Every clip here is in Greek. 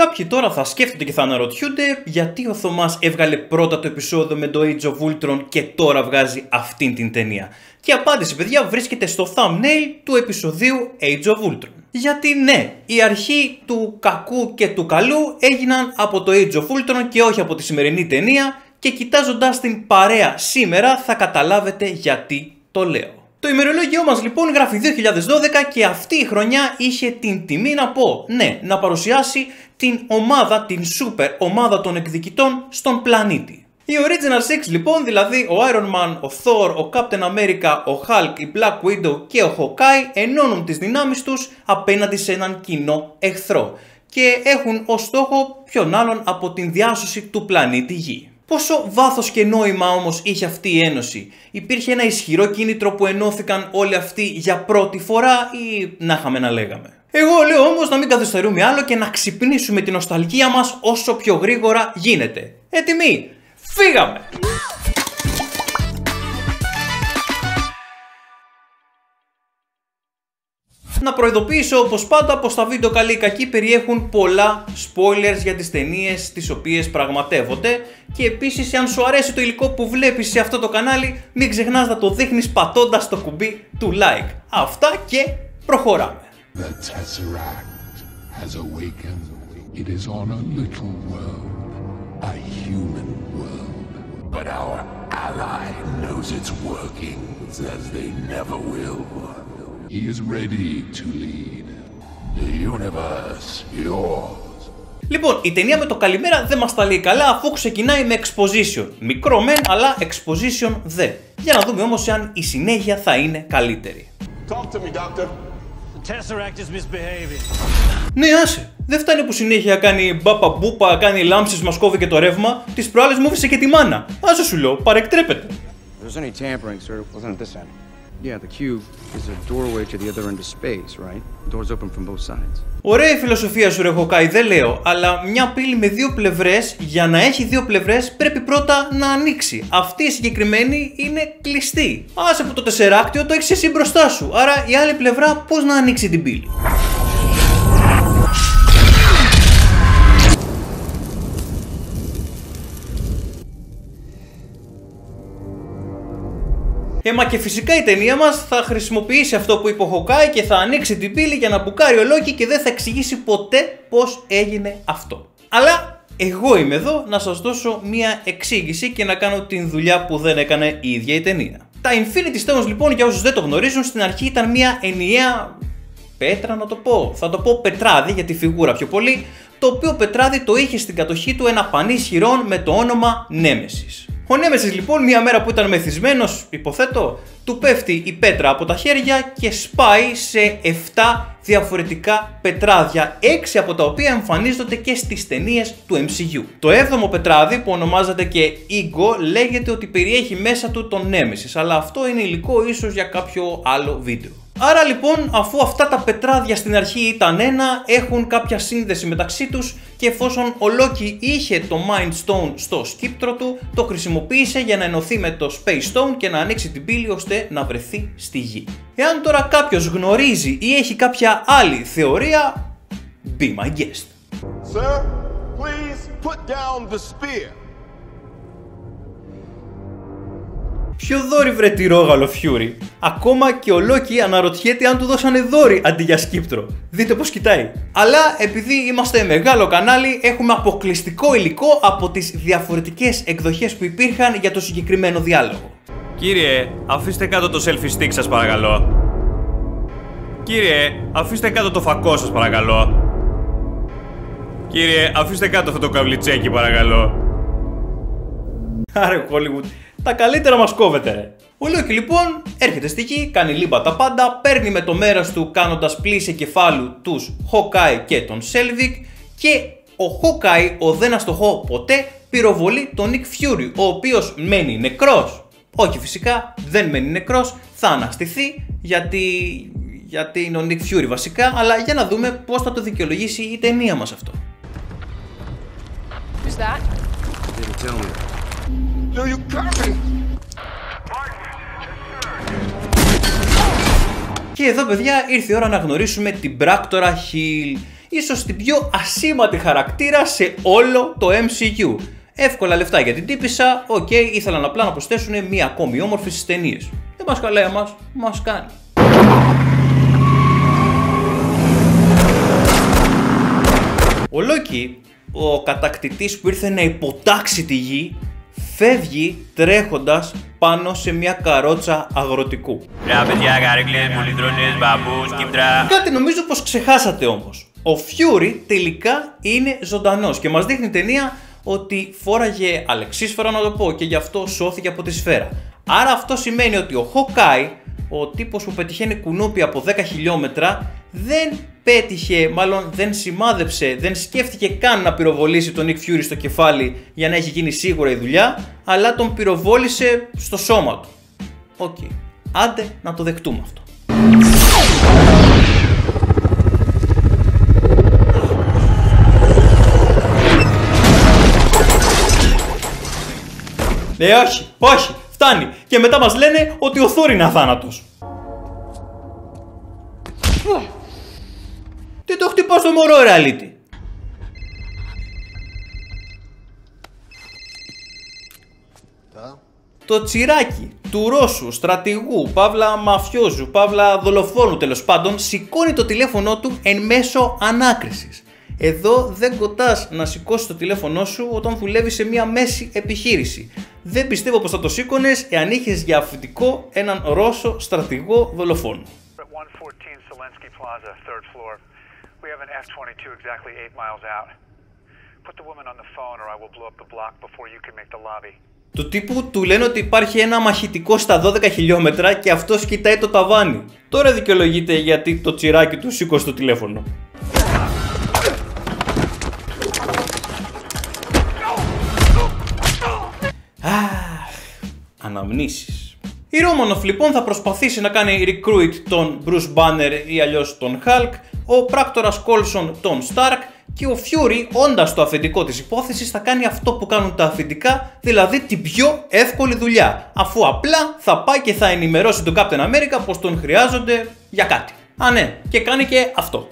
Κάποιοι τώρα θα σκέφτονται και θα αναρωτιούνται γιατί ο Θωμάς έβγαλε πρώτα το επεισόδιο με το Age of Ultron και τώρα βγάζει αυτήν την ταινία. Και η απάντηση παιδιά βρίσκεται στο thumbnail του επεισοδίου Age of Ultron. Γιατί ναι, η αρχή του κακού και του καλού έγιναν από το Age of Ultron και όχι από τη σημερινή ταινία και κοιτάζοντας την παρέα σήμερα θα καταλάβετε γιατί το λέω. Το ημερολόγιο μας λοιπόν γράφει 2012 και αυτή η χρονιά είχε την τιμή να πω, ναι, να παρουσιάσει την ομάδα, την super ομάδα των εκδικητών στον πλανήτη. Η Original Six λοιπόν, δηλαδή ο Iron Man, ο Thor, ο Captain America, ο Hulk, η Black Widow και ο Hawkeye ενώνουν τις δυνάμεις τους απέναντι σε έναν κοινό εχθρό και έχουν ως στόχο ποιον άλλον από την διάσωση του πλανήτη Γη. Πόσο βάθος και νόημα όμως είχε αυτή η ένωση. Υπήρχε ένα ισχυρό κίνητρο που ενώθηκαν όλοι αυτοί για πρώτη φορά ή να είχαμε να λέγαμε; Εγώ λέω όμως να μην καθυστερούμε άλλο και να ξυπνήσουμε την νοσταλγία μας όσο πιο γρήγορα γίνεται. Έτοιμοι! Φύγαμε! Να προειδοποιήσω όπως πάντα πως τα βίντεο καλή ή κακή περιέχουν πολλά spoilers για τις ταινίες τις οποίες πραγματεύονται και επίσης αν σου αρέσει το υλικό που βλέπεις σε αυτό το κανάλι μην ξεχνάς να το δείχνεις πατώντας το κουμπί του like. Αυτά και προχωράμε. The Tesseract has awakened. It is on a little world, a human world. But our ally knows its workings as they never will. He is ready to lead the universe yours. Λοιπόν, η ταινία με το καλημέρα δεν μας τα λέει καλά αφού ξεκινάει με exposition. Μικρό μεν, αλλά exposition δε. Για να δούμε όμως αν η συνέχεια θα είναι καλύτερη. Talk to me, doctor. The Tesseract is misbehaving. Ναι, άσε. Δεν φτάνει που συνέχεια κάνει μπάπα μπούπα, κάνει λάμψεις, μας κόβει και το ρεύμα. Τις προάλλες μου και τη μάνα. Άσε σου λέω, παρεκτρέπεται. There's any tampering, sir. Wasn't this end? Yeah, the cube is a doorway to the other end of space, right? Doors open from both sides. Ωραία η φιλοσοφία σου, Ρεχοκάη, δεν λέω, αλλά μια πύλη με δύο πλευρές, για να έχει δύο πλευρές, πρέπει πρώτα να ανοίξει. Αυτή η συγκεκριμένη είναι κλειστή. Άσε που το τεσσεράκτιο το έχεις εσύ μπροστά σου. Άρα η άλλη πλευρά πώς να ανοίξει την πύλη; Ε, μα και φυσικά η ταινία μας θα χρησιμοποιήσει αυτό που είπε ο και θα ανοίξει την πύλη για να μπουκάρει ο Λόκι και δεν θα εξηγήσει ποτέ πώς έγινε αυτό. Αλλά εγώ είμαι εδώ να σας δώσω μία εξήγηση και να κάνω την δουλειά που δεν έκανε η ίδια η ταινία. Τα Infinity Stones λοιπόν για όσους δεν το γνωρίζουν στην αρχή ήταν μία ενιαία πέτρα να το πω, θα το πω πετράδι για τη φιγούρα πιο πολύ, το οποίο πετράδι το είχε στην κατοχή του ένα πανί χειρών με το όνομα Nemesis. Ο Νέμεσης λοιπόν μια μέρα που ήταν μεθυσμένος, υποθέτω, του πέφτει η πέτρα από τα χέρια και σπάει σε 7 διαφορετικά πετράδια, 6 από τα οποία εμφανίζονται και στις ταινίες του MCU. Το 7ο πετράδι που ονομάζεται και Ego λέγεται ότι περιέχει μέσα του τον Nemesis, αλλά αυτό είναι υλικό ίσως για κάποιο άλλο βίντεο. Άρα λοιπόν αφού αυτά τα πετράδια στην αρχή ήταν ένα έχουν κάποια σύνδεση μεταξύ τους και εφόσον ο Loki είχε το Mind Stone στο σκύπτρο του το χρησιμοποίησε για να ενωθεί με το Space Stone και να ανοίξει την πύλη ώστε να βρεθεί στη γη. Εάν τώρα κάποιος γνωρίζει ή έχει κάποια άλλη θεωρία, be my guest. Sir, please put down the spear. Ποιο δόρυ βρε τυρόγαλο Φιούρι. Ακόμα και ο Λόκι αναρωτιέται αν του δώσανε δόρυ αντί για σκύπτρο. Δείτε πως κοιτάει. Αλλά επειδή είμαστε μεγάλο κανάλι έχουμε αποκλειστικό υλικό από τις διαφορετικές εκδοχές που υπήρχαν για το συγκεκριμένο διάλογο. Κύριε, αφήστε κάτω το selfie stick σας παρακαλώ. Κύριε, αφήστε κάτω το φακό σας παρακαλώ. Κύριε, αφήστε κάτω αυτό το καβλιτσέκι παρακαλώ. Άρε Hollywood, τα καλύτερα μας κόβετε ρε. Ο Λόκι λοιπόν έρχεται στη γη, κάνει λίμπα τα πάντα, παίρνει με το μέρος του κάνοντας πλύση εγκεφάλου τους Hawkeye και τον Σέλβικ και ο Hawkeye, ο δεν αστοχώ ποτέ, πυροβολεί τον Nick Fury, ο οποίος μένει νεκρός. Όχι φυσικά, δεν μένει νεκρός, θα αναστηθεί γιατί, γιατί είναι ο Nick Fury βασικά, αλλά για να δούμε πώς θα το δικαιολογήσει η ταινία μας αυτό. Και εδώ παιδιά ήρθε η ώρα να γνωρίσουμε την πράκτορα Χιλ, ίσως την πιο ασήμαντη χαρακτήρα σε όλο το MCU. Εύκολα λεφτά για την τύπισσα, ok, okay, ήθελαν απλά να προσθέσουν μία ακόμη όμορφη στις ταινίες. Δεν μας καλέ μας, μας κάνει. Ο Λόκι, ο κατακτητής που ήρθε να υποτάξει τη γη, φεύγει τρέχοντας πάνω σε μια καρότσα αγροτικού. Κάτι νομίζω πως ξεχάσατε όμως. Ο Φιούρι τελικά είναι ζωντανός και μας δείχνει ταινία ότι φόραγε αλεξίσφαιρα να το πω και γι' αυτό σώθηκε από τη σφαίρα. Άρα αυτό σημαίνει ότι ο Hawkeye, ο τύπος που πετυχαίνει κουνούπι από 10 χιλιόμετρα, δεν πέτυχε, μάλλον δεν σημάδεψε, δεν σκέφτηκε καν να πυροβολήσει τον Nick Fury στο κεφάλι για να έχει γίνει σίγουρα η δουλειά, αλλά τον πυροβόλησε στο σώμα του. Ok. Okay. Άντε να το δεχτούμε αυτό. Ε, όχι, όχι, φτάνει. Και μετά μας λένε ότι ο Θόρ είναι αθάνατος. Τι το χτυπά στο μωρό, ρε αλήτη. Το τσιράκι του Ρώσου, στρατηγού, παύλα μαφιόζου, παύλα δολοφόνου τέλος πάντων, σηκώνει το τηλέφωνό του εν μέσω ανάκρισης. Εδώ δεν κοτάς να σηκώσει το τηλέφωνό σου όταν δουλεύεις σε μια μέση επιχείρηση. Δεν πιστεύω πως θα το σήκωνες εάν είχες για αφεντικό έναν Ρώσο στρατηγό δολοφόνο. We have an F-22 exactly 8 miles out. Put the woman on the phone or I will blow up the block before you can make the lobby. Του τύπου του λένε ότι υπάρχει ένα μαχητικό στα 12 χιλιόμετρα και αυτός κοιτάει το ταβάνι. Τώρα δικαιολογείται γιατί το τσιράκι του σήκωσε το τηλέφωνο. Αχ, αναμνήσεις. Η Ρόμανοφ λοιπόν θα προσπαθήσει να κάνει recruit τον Bruce Banner ή αλλιώς τον Hulk ο πράκτορας Κόλσον τον Σταρκ και ο Φιούρι, όντας το αφεντικό της υπόθεσης, θα κάνει αυτό που κάνουν τα αφεντικά, δηλαδή την πιο εύκολη δουλειά. Αφού απλά θα πάει και θα ενημερώσει τον Captain America πως τον χρειάζονται για κάτι. Α, ναι, και κάνει και αυτό.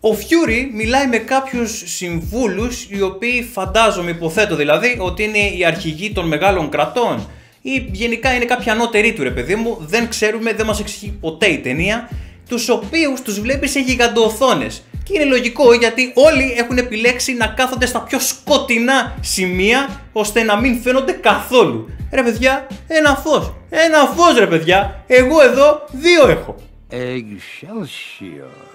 Ο Φιούρι μιλάει με κάποιους συμβούλους οι οποίοι φαντάζομαι, υποθέτω δηλαδή, ότι είναι οι αρχηγοί των μεγάλων κρατών ή γενικά είναι κάποιοι ανώτεροί του ρε παιδί μου, δεν ξέρουμε, δεν μας εξηγεί ποτέ η ταινία, τους οποίους τους βλέπεις σε γιγαντοοθόνες. Και είναι λογικό γιατί όλοι έχουν επιλέξει να κάθονται στα πιο σκοτεινά σημεία ώστε να μην φαίνονται καθόλου. Ρε παιδιά, ένα φως, ένα φως ρε παιδιά, εγώ εδώ δύο έχω. Excelsior.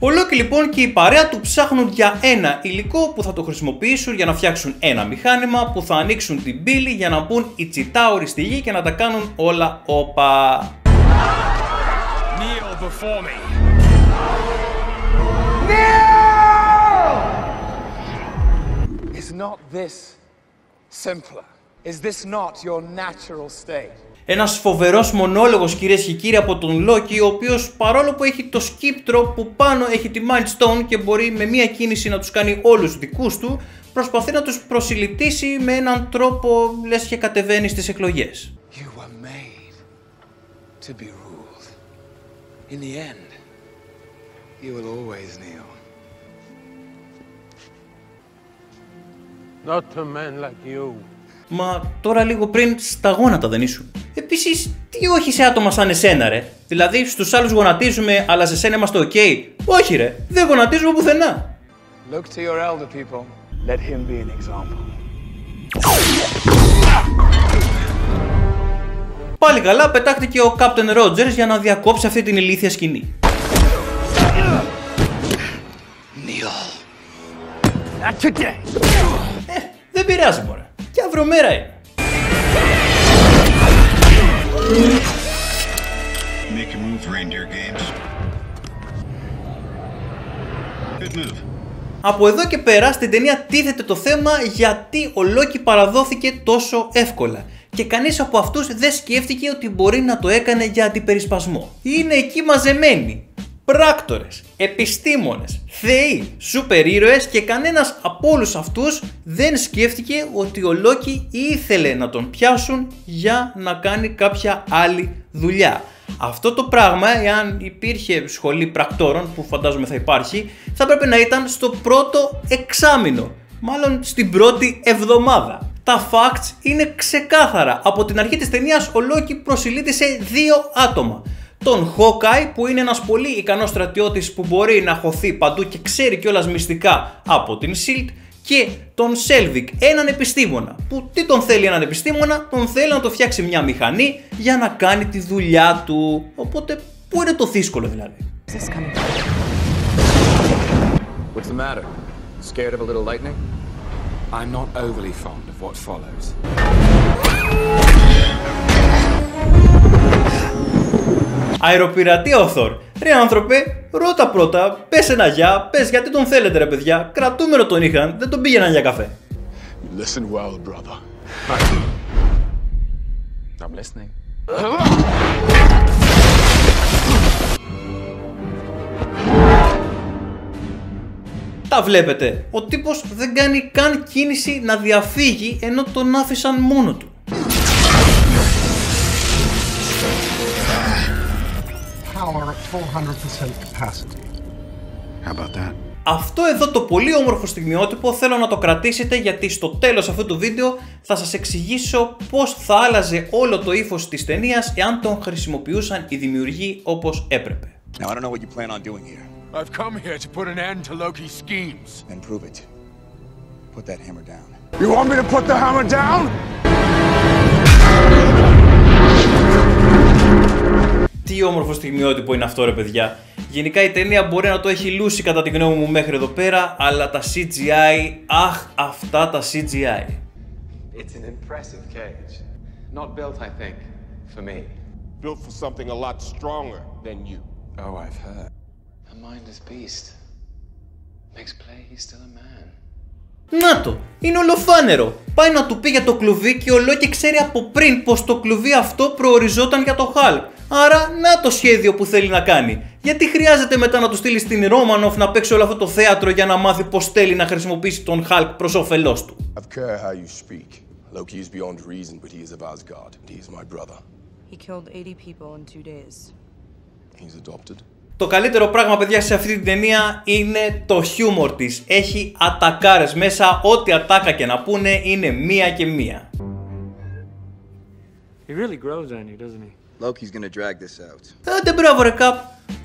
Ο Λόκι λοιπόν και η παρέα του ψάχνουν για ένα υλικό που θα το χρησιμοποιήσουν για να φτιάξουν ένα μηχάνημα που θα ανοίξουν την πύλη για να μπουν οι τσιτάουροι στη γη και να τα κάνουν όλα όπα. Is not this simpler? Is this not your natural state? Ένας φοβερός μονόλογος κυρίες και κύριοι από τον Λόκι, ο οποίος παρόλο που έχει το σκύπτρο που πάνω έχει τη Mind Stone και μπορεί με μία κίνηση να τους κάνει όλους δικούς του, προσπαθεί να τους προσηλυτίσει με έναν τρόπο λες και κατεβαίνει στις εκλογές. Not to men like you. Μα τώρα λίγο πριν στα γόνατα δεν ήσουν. Επίσης, τι όχι σε άτομα σαν εσένα, ρε; Δηλαδή, στους άλλους γονατίζουμε, αλλά σε σένα είμαστε οκ. Όχι, ρε. Δεν γονατίζουμε πουθενά. Look to your elder people. Let him be an example. Πάλι καλά πετάχτηκε ο Captain Rogers για να διακόψει αυτή την ηλίθια σκηνή. Neil. Ε, δεν πειράζει μωρέ. Και αύριο μέρα είναι. Από εδώ και πέρα στην ταινία τίθεται το θέμα γιατί ο Λόκι παραδόθηκε τόσο εύκολα και κανείς από αυτούς δεν σκέφτηκε ότι μπορεί να το έκανε για αντιπερισπασμό. Είναι εκεί μαζεμένοι. Πράκτορες, επιστήμονες, θεοί, σούπερ ήρωες και κανένας από όλους αυτούς δεν σκέφτηκε ότι ο Λόκι ήθελε να τον πιάσουν για να κάνει κάποια άλλη δουλειά. Αυτό το πράγμα, εάν υπήρχε σχολή πρακτόρων, που φαντάζομαι θα υπάρχει, θα πρέπει να ήταν στο πρώτο εξάμηνο. Μάλλον στην πρώτη εβδομάδα. Τα facts είναι ξεκάθαρα. Από την αρχή της ταινίας ο Λόκι προσηλύτισε δύο άτομα. Τον Hawkeye που είναι ένας πολύ ικανός στρατιώτης που μπορεί να χωθεί παντού και ξέρει κιόλας μυστικά από την SHIELD και τον Σέλβικ, έναν επιστήμονα. Που τι τον θέλει έναν επιστήμονα, τον θέλει να του φτιάξει μια μηχανή για να κάνει τη δουλειά του. Οπότε, πού είναι το δύσκολο δηλαδή; What's the matter? Scared of a little lightning? I'm not overly fond of what follows. Αεροπειρατεία ο Θόρ. Ρε άνθρωπε, ρώτα πρώτα, πες ένα γεια, πες γιατί τον θέλετε ρε παιδιά. Κρατούμενο τον είχαν, δεν τον πήγαιναν για καφέ. Listen well, brother. I'm listening. Τα βλέπετε. Ο τύπος δεν κάνει καν κίνηση να διαφύγει ενώ τον άφησαν μόνο του. 400% capacity. How about that? Αυτό εδώ το πολύ όμορφο στιγμιότυπο θέλω να το κρατήσετε γιατί στο τέλος αυτού του βίντεο θα σας εξηγήσω πώς θα άλλαζε όλο το ύφος της ταινίας εάν τον χρησιμοποιούσαν οι δημιουργοί όπως έπρεπε. Now, I don't know what you plan on doing here. I've come here to put an end to Loki's schemes. Then prove it. Put that hammer down. You want me to put the hammer down? Τι όμορφο στιγμιότυπο είναι αυτό ρε παιδιά. Γενικά η ταινία μπορεί να το έχει λούσει κατά τη γνώμη μου μέχρι εδώ πέρα, αλλά τα CGI, αχ αυτά τα CGI. It's an impressive cage. Not built, I think, for me. built for something a lot stronger than you. Oh, I've heard. A mindless beast. Makes play he's still a man. Να το, είναι ολοφάνερο. Πάει να του πει για το κλουβί και ο Λόκι ξέρει από πριν πως το κλουβί αυτό προοριζόταν για το Hulk. Άρα να το σχέδιο που θέλει να κάνει. Γιατί χρειάζεται μετά να του στείλει στην Ρόμανοφ να παίξει όλο αυτό το θέατρο για να μάθει πως θέλει να χρησιμοποιήσει τον Hulk προς όφελός του. I've care how you speak. Loki is beyond reason, but he is of Asgard, and he is my brother. He killed 80 people in two days. He's adopted. Το καλύτερο πράγμα παιδιά σε αυτή την ταινία είναι το χιούμορ της. Έχει ατακάρες μέσα, ό,τι ατάκα και να πούνε είναι μία και μία. He really grows on you, doesn't he? Loki's gonna drag this out. Άντε μπράβο ρε Καπ.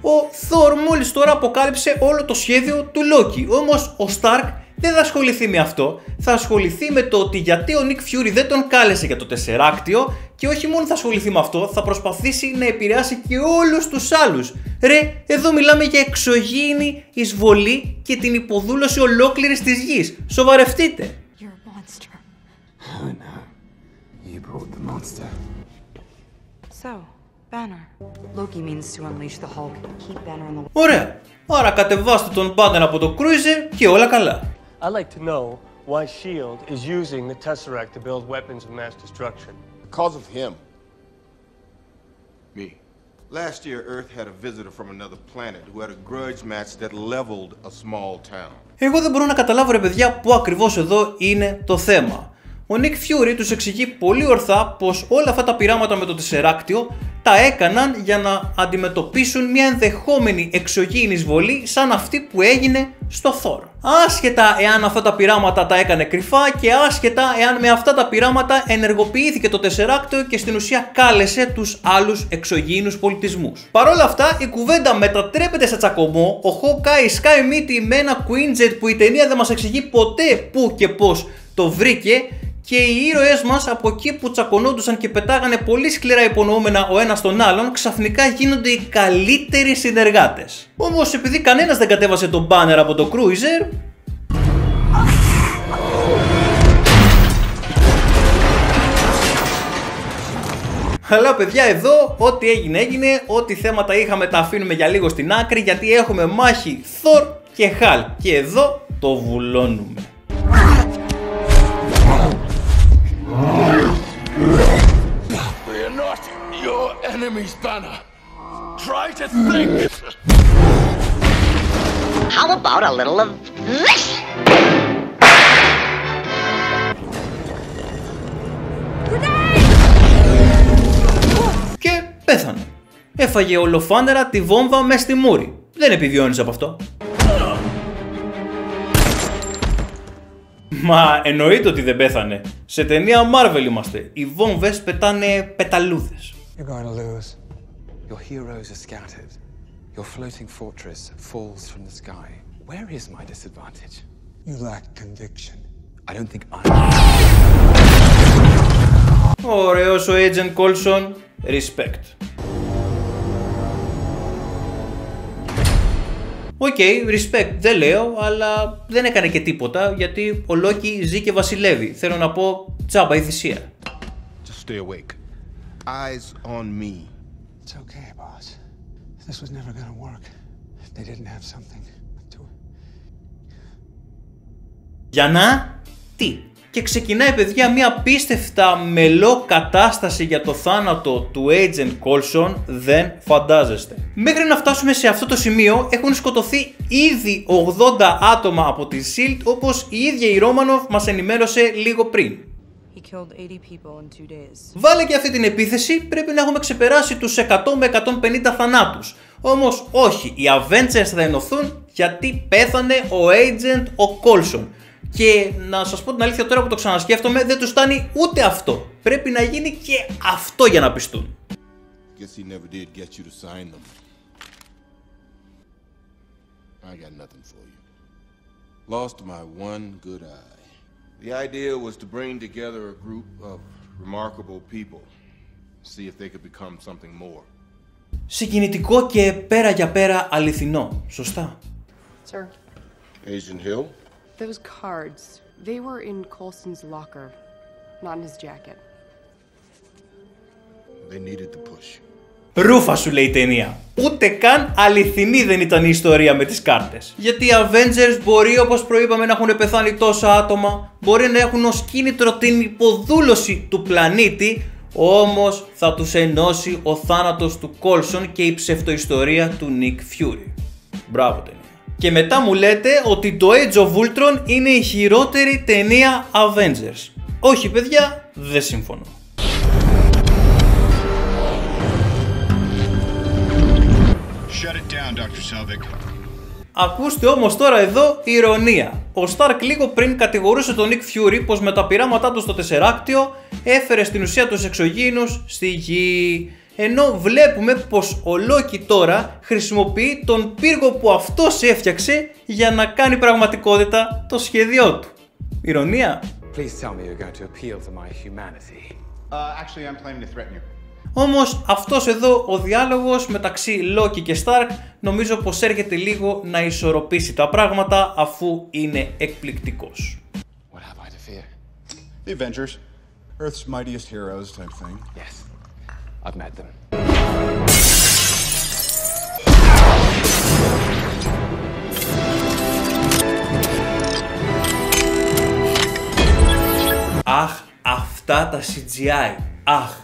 Ο Θόρ μόλις τώρα αποκάλυψε όλο το σχέδιο του Λόκι. Όμως ο Σταρκ δεν θα ασχοληθεί με αυτό. Θα ασχοληθεί με το ότι γιατί ο Νικ Φιούρι δεν τον κάλεσε για το τεσσεράκτιο και όχι μόνο θα ασχοληθεί με αυτό, θα προσπαθήσει να επηρεάσει και όλους τους άλλους. Ρε, εδώ μιλάμε για εξωγήινη εισβολή και την υποδούλωση ολόκληρης της γης. Σοβαρευτείτε. You're a monster. Oh no. You brought the monster. So, Banner. Loki means to unleash the Hulk, keep Banner in the Ωραία. Άρα κατεβάστε τον Banner από το cruiser και όλα καλά. I'd like to know why S.H.I.E.L.D. is using the Tesseract to build weapons of mass destruction. Because of him. Me. Last year, Earth had a visitor from another planet who had a grudge match that leveled a small town. Εγώ δεν μπορώ να καταλάβω ρε παιδιά που ακριβώς εδώ είναι το θέμα. Ο Nick Fury τους εξηγεί πολύ ορθά πως όλα αυτά τα πειράματα με το τεσσεράκτιο τα έκαναν για να αντιμετωπίσουν μια ενδεχόμενη εξωγήινη εισβολή σαν αυτή που έγινε στο Thor. Άσχετα εάν αυτά τα πειράματα τα έκανε κρυφά και άσχετα εάν με αυτά τα πειράματα ενεργοποιήθηκε το τεσσεράκτιο και στην ουσία κάλεσε τους άλλους εξωγήινους πολιτισμούς. Παρ' όλα αυτά η κουβέντα μετατρέπεται σε τσακωμό, ο Hawkeye σκάει μύτη με ένα Quinjet που η ταινία δεν μας εξηγεί ποτέ πού και πώς το βρήκε και οι ήρωές μας από εκεί που τσακωνόντουσαν και πετάγανε πολύ σκληρά υπονοούμενα ο ένας τον άλλον ξαφνικά γίνονται οι καλύτεροι συνεργάτες. Όμως επειδή κανένας δεν κατέβασε τον banner από το cruiser Αλλά παιδιά εδώ ό,τι έγινε έγινε, ό,τι θέματα είχαμε τα αφήνουμε για λίγο στην άκρη γιατί έχουμε μάχη Thor και Hulk και εδώ το βουλώνουμε. We're not your enemies, Banner. Try to think. How about a little of this? Και πέθανε. Έφαγε ολοφάνερα τη βόμβα μες στη μούρη. Δεν επιβιώνεις από αυτό. Μα εννοείται ότι δεν πέθανε. Σε ταινία Marvel είμαστε. Οι βόμβες πετάνε πεταλούδες. You're going to lose. Your heroes are scattered. Your floating fortress falls from the sky. Where is my disadvantage? You lack conviction. I don't think I. Ωραίος ο Agent Coulson. Respect. Οκ, respect, δεν λέω, αλλά δεν έκανε και τίποτα γιατί ο Λόκι ζει και βασιλεύει. Θέλω να πω τσάμπα η θυσία. Just stay awake. Eyes on me. It's okay, boss. This was never gonna work. If they didn't have something to Για να τι; Και ξεκινάει παιδιά μια απίστευτα μελό κατάσταση για το θάνατο του Agent Coulson δεν φαντάζεστε. Μέχρι να φτάσουμε σε αυτό το σημείο έχουν σκοτωθεί ήδη 80 άτομα από τη SHIELD όπως η ίδια η Ρόμανοφ μας ενημέρωσε λίγο πριν. He killed 80 people in two days. Βάλε και αυτή την επίθεση, πρέπει να έχουμε ξεπεράσει τους 100 με 150 θανάτους. Όμως όχι, οι Avengers θα ενωθούν γιατί πέθανε ο Agent ο Coulson. Και να σας πω την αλήθεια τώρα που το ξανασκέφτομαι, δεν τους φτάνει ούτε αυτό. Πρέπει να γίνει και αυτό για να πιστούν. Guess he never did get you to sign them. I got nothing for you. Lost my one good eye. The idea was to bring together a group of remarkable people. See if they could become something more. Συγκινητικό και πέρα για πέρα αληθινό. Σωστά. Sir, Agent Hill? those cards, they were in Colson's locker, not in his jacket. They needed the push. Ρούφα σου λέει η ταινία. Ούτε καν αληθινή δεν ήταν η ιστορία με τις κάρτες. Γιατί οι Avengers μπορεί όπως προείπαμε να έχουν πεθάνει τόσα άτομα, μπορεί να έχουν ως κίνητρο την υποδούλωση του πλανήτη, όμως θα τους ενώσει ο θάνατος του Coulson και η ψευτοϊστορία του Nick Fury. Μπράβο ταινία. Και μετά μου λέτε ότι το Age of Ultron είναι η χειρότερη ταινία Avengers. Όχι παιδιά, δεν συμφωνώ. Down, Dr. Selvig. Ακούστε όμως τώρα εδώ ηρωνία. Ο Stark λίγο πριν κατηγορούσε τον Nick Fury πως με τα πειράματά του στο τεσσεράκτιο έφερε στην ουσία τους εξωγήινους στη γη. Ενώ βλέπουμε πως ο Loki τώρα χρησιμοποιεί τον πύργο που αυτός έφτιαξε για να κάνει πραγματικότητα το σχέδιό του. Ηρωνία. Please tell me you're going to appeal to my humanity. Uh, actually, I'm planning to threaten you. Όμως αυτός εδώ ο διάλογος μεταξύ Loki και Stark νομίζω πως έρχεται λίγο να ισορροπήσει τα πράγματα αφού είναι εκπληκτικός. What have I to fear? The Avengers. Earth's mightiest heroes type thing. Yes, I've met them. Αχ, αυτά τα CGI. Αχ,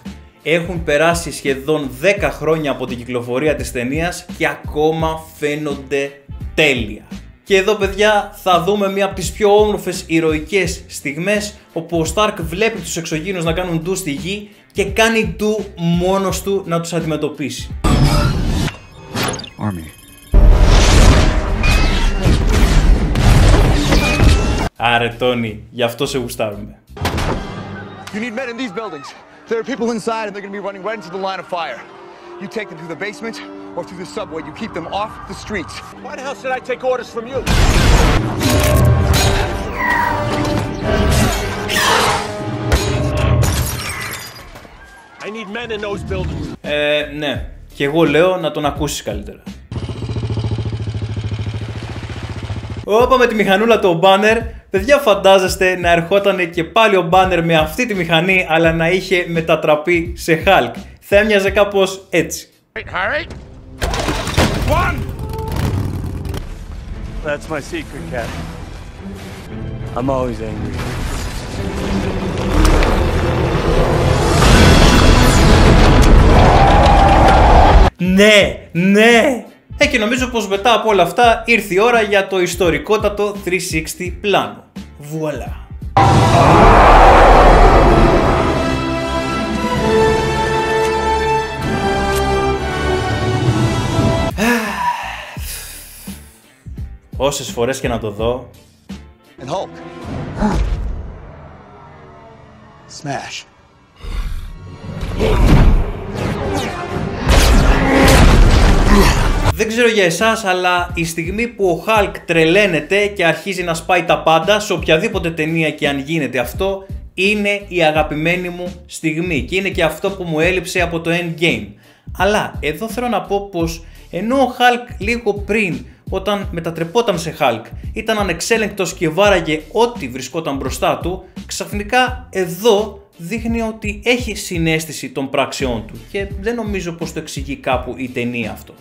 έχουν περάσει σχεδόν 10 χρόνια από την κυκλοφορία της ταινίας και ακόμα φαίνονται τέλεια. Και εδώ παιδιά θα δούμε μία από τις πιο όμορφες ηρωικές στιγμές όπου ο Stark βλέπει τους εξωγήινους να κάνουν ντου στη γη και κάνει ντου μόνος του να τους αντιμετωπίσει. Army. Άρε Τόνι, γι' αυτό σε γουστάρουμε. You need men in these buildings. There are people inside and they're gonna be running right into the line of fire. You take them to the basement or through the subway. You keep them off the streets. Why the hell should I take orders from you? I need men in those buildings. Ε, ναι. Και εγώ λέω να τον ακούσεις καλύτερα. Όπα με τη μηχανούλα το banner. Παιδιά φαντάζεστε να ερχόταν και πάλι ο banner με αυτή τη μηχανή αλλά να είχε μετατραπεί σε Hulk. Θα έμοιαζε κάπως έτσι. Harry? One! That's my secret, Cap. I'm always angry. Ναι, ναι, Ε, και νομίζω πως μετά από όλα αυτά ήρθε η ώρα για το ιστορικότατο 360 πλάνο. Βουαλά. Όσες φορές και να το δω, And Hulk. Smash. Δεν ξέρω για εσάς, αλλά η στιγμή που ο Hulk τρελαίνεται και αρχίζει να σπάει τα πάντα, σε οποιαδήποτε ταινία και αν γίνεται αυτό, είναι η αγαπημένη μου στιγμή και είναι και αυτό που μου έλειψε από το Endgame. Αλλά εδώ θέλω να πω πως ενώ ο Hulk λίγο πριν όταν μετατρεπόταν σε Hulk ήταν ανεξέλεγκτος και βάραγε ό,τι βρισκόταν μπροστά του, ξαφνικά εδώ δείχνει ότι έχει συνέστηση των πράξεών του και δεν νομίζω πως το εξηγεί κάπου η ταινία αυτό.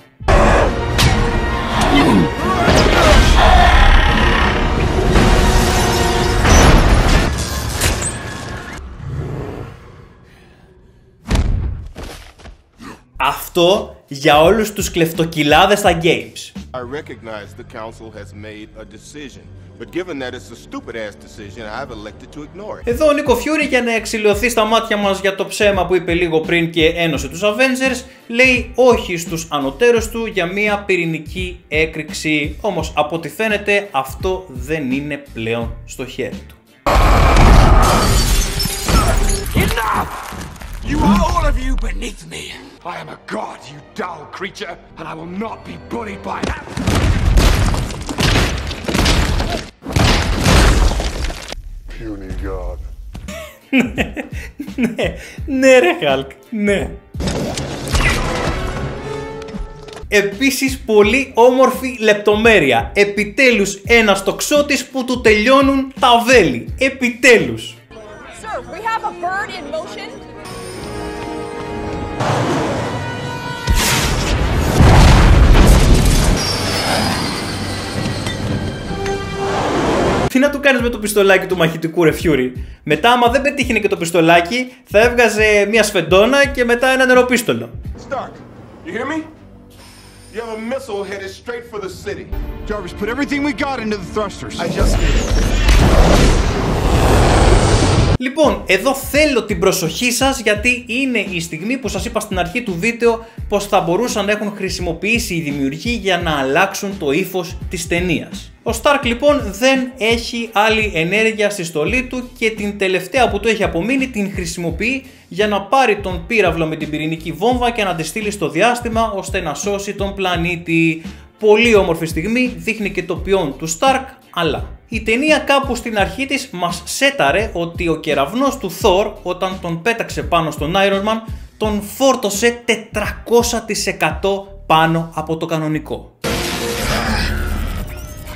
Αυτό για όλους τους κλεφτοκυλάδες στα games. I recognize the council has made a decision, but given that it's a stupid ass decision, I've elected to ignore it. Εδώ ο Νίκο Φιούρι για να εξηλαιωθεί στα μάτια μας για το ψέμα που είπε λίγο πριν και ένωσε τους Avengers, λέει όχι στους ανωτέρους του για μια πυρηνική έκρηξη. Όμως από ό,τι φαίνεται αυτό δεν είναι πλέον στο χέρι του. Enough! You are all of you beneath me. I am a god, you dull creature, and I will not be bullied by that. Puny god. ναι, ναι ρε Χάλκ, ναι. Επίσης πολύ όμορφη λεπτομέρεια. Επιτέλους ένας τοξότης που του τελειώνουν τα βέλη. Επιτέλους. Sir, we have a bird in motion. Τι να του κάνεις με το πιστολάκι του μαχητικού ρε Fury. Μετά άμα δεν πετύχαινε και το πιστολάκι θα έβγαζε μια σφεντόνα και μετά ένα νεροπίστολο. Stark, you hear me? You have a missile headed straight for the city. Jarvis, put everything we got into the thrusters. I just Λοιπόν, εδώ θέλω την προσοχή σας γιατί είναι η στιγμή που σας είπα στην αρχή του βίντεο πως θα μπορούσαν να έχουν χρησιμοποιήσει οι δημιουργοί για να αλλάξουν το ύφος της ταινίας. Ο Stark λοιπόν δεν έχει άλλη ενέργεια στη στολή του και την τελευταία που του έχει απομείνει την χρησιμοποιεί για να πάρει τον πύραυλο με την πυρηνική βόμβα και να τη στείλει στο διάστημα ώστε να σώσει τον πλανήτη. Πολύ όμορφη στιγμή, δείχνει και το ποιόν του Stark, αλλά η ταινία κάπου στην αρχή της μας σέταρε ότι ο κεραυνός του Thor όταν τον πέταξε πάνω στον Iron Man τον φόρτωσε 400% πάνω από το κανονικό.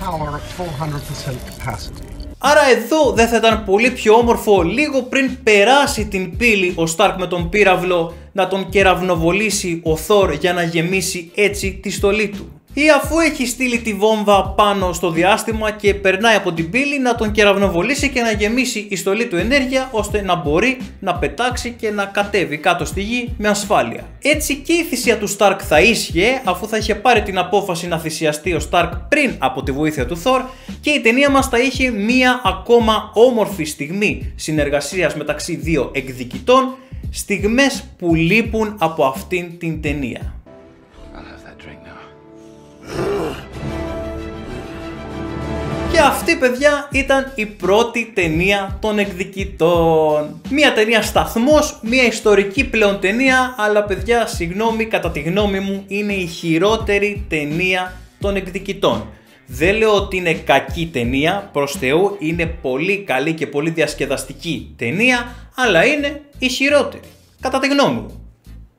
Power at 400% capacity. Άρα εδώ δεν θα ήταν πολύ πιο όμορφο λίγο πριν περάσει την πύλη ο Σταρκ με τον πύραυλο να τον κεραυνοβολήσει ο Θόρ για να γεμίσει έτσι τη στολή του. Ή αφού έχει στείλει τη βόμβα πάνω στο διάστημα και περνάει από την πύλη να τον κεραυνοβολήσει και να γεμίσει η στολή του ενέργεια ώστε να μπορεί να πετάξει και να κατέβει κάτω στη γη με ασφάλεια. Έτσι και η θυσία του Σταρκ θα ίσχυε αφού θα είχε πάρει την απόφαση να θυσιαστεί ο Σταρκ πριν από τη βοήθεια του Θόρ και η ταινία μας θα είχε μία ακόμα όμορφη στιγμή συνεργασίας μεταξύ δύο εκδικητών στιγμές που λείπουν από αυτήν την ταινία. Και αυτή παιδιά ήταν η πρώτη ταινία των εκδικητών. Μια ταινία σταθμός, μια ιστορική πλέον ταινία, αλλά παιδιά συγγνώμη κατά τη γνώμη μου είναι η χειρότερη ταινία των εκδικητών. Δεν λέω ότι είναι κακή ταινία, προς Θεού είναι πολύ καλή και πολύ διασκεδαστική ταινία, αλλά είναι η χειρότερη, κατά τη γνώμη μου.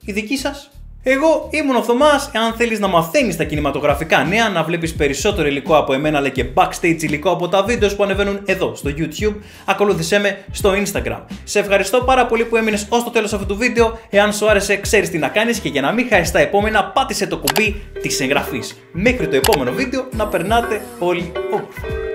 Η δική σας; Εγώ ήμουν ο Θωμάς. Εάν θέλεις να μαθαίνεις τα κινηματογραφικά νέα, να βλέπεις περισσότερο υλικό από εμένα αλλά και backstage υλικό από τα βίντεος που ανεβαίνουν εδώ στο YouTube, ακολούθησέ με στο Instagram. Σε ευχαριστώ πάρα πολύ που έμεινες ως το τέλος αυτού του βίντεο. Εάν σου άρεσε, ξέρεις τι να κάνεις και για να μην χάσει τα επόμενα, πάτησε το κουμπί της εγγραφής. Μέχρι το επόμενο βίντεο να περνάτε όλοι όμορφα.